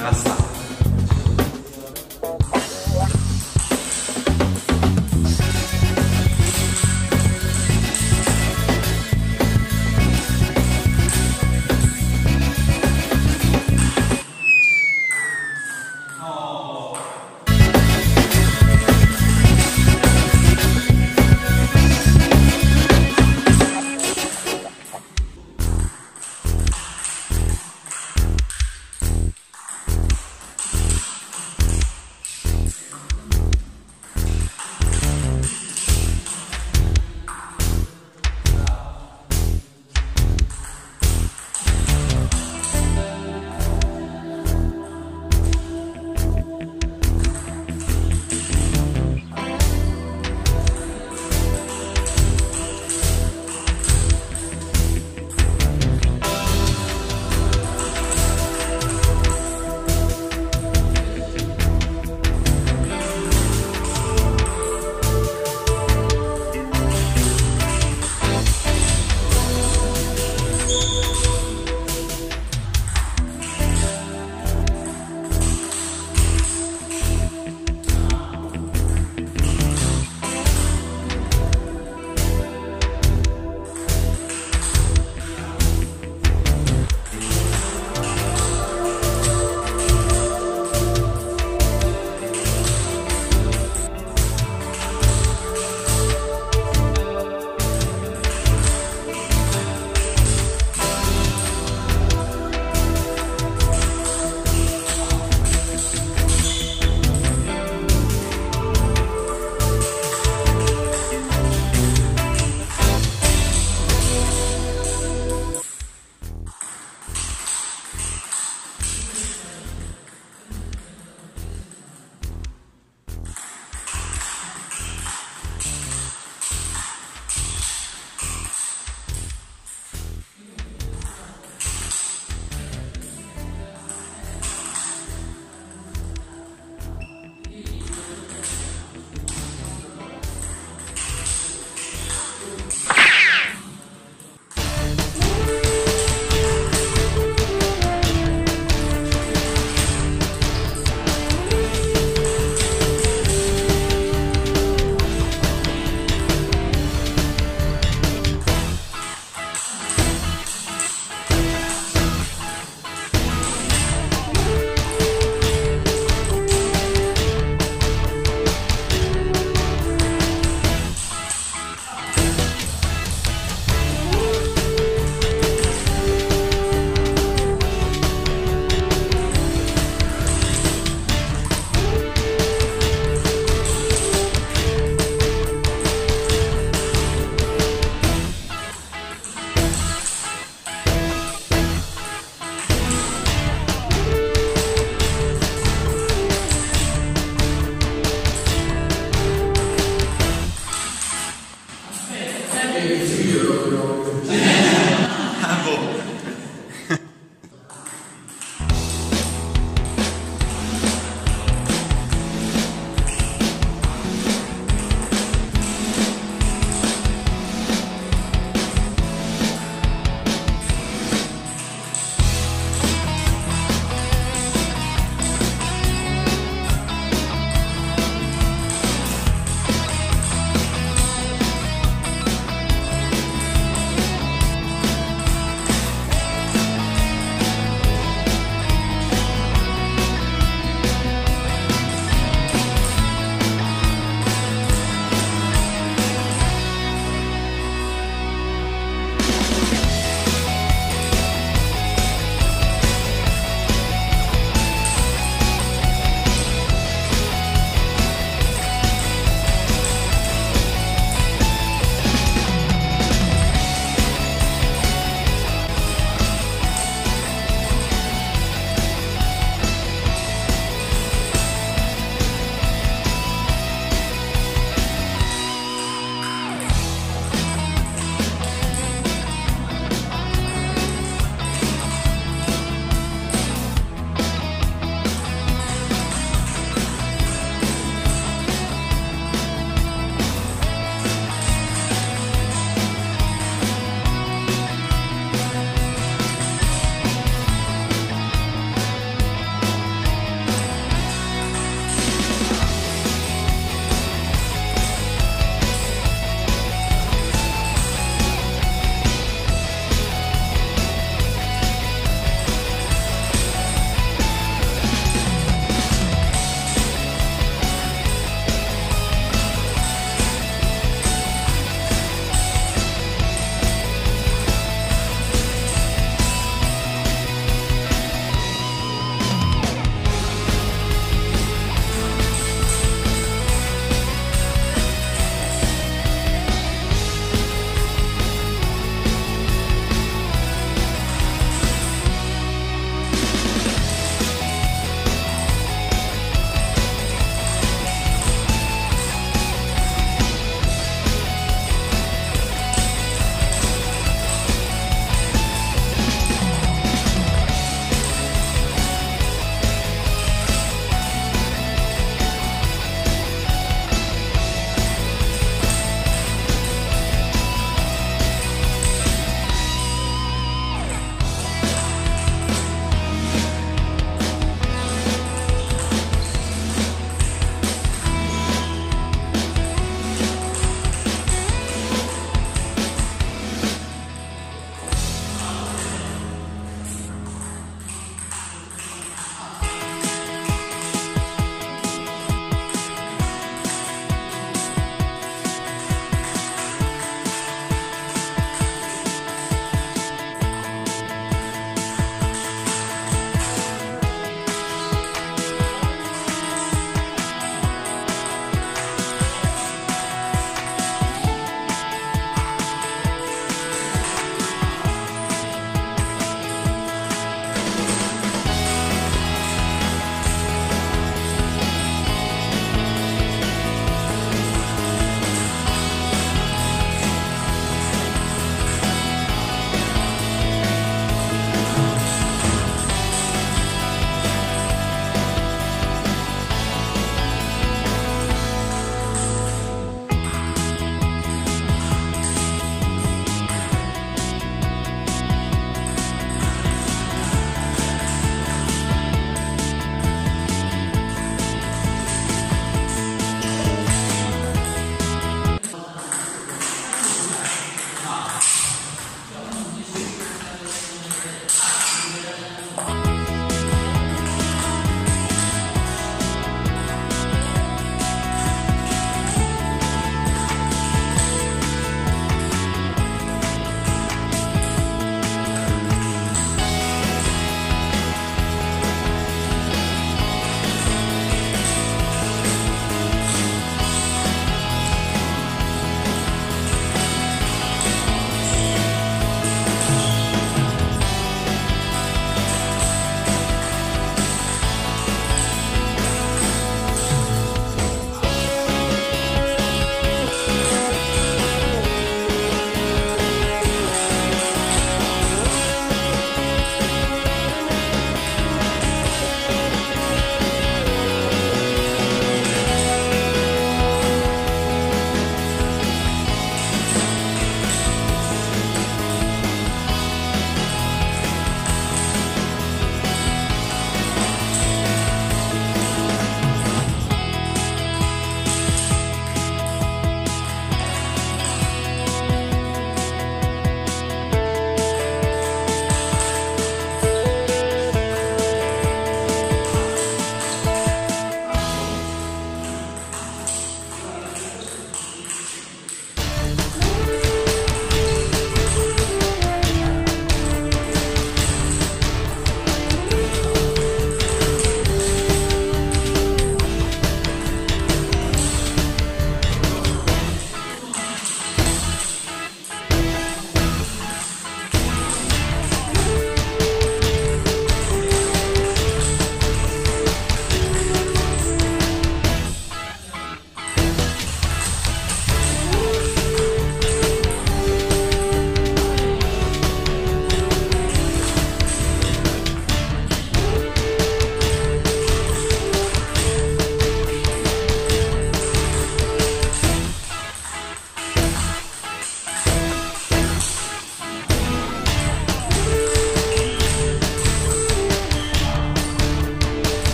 Graça.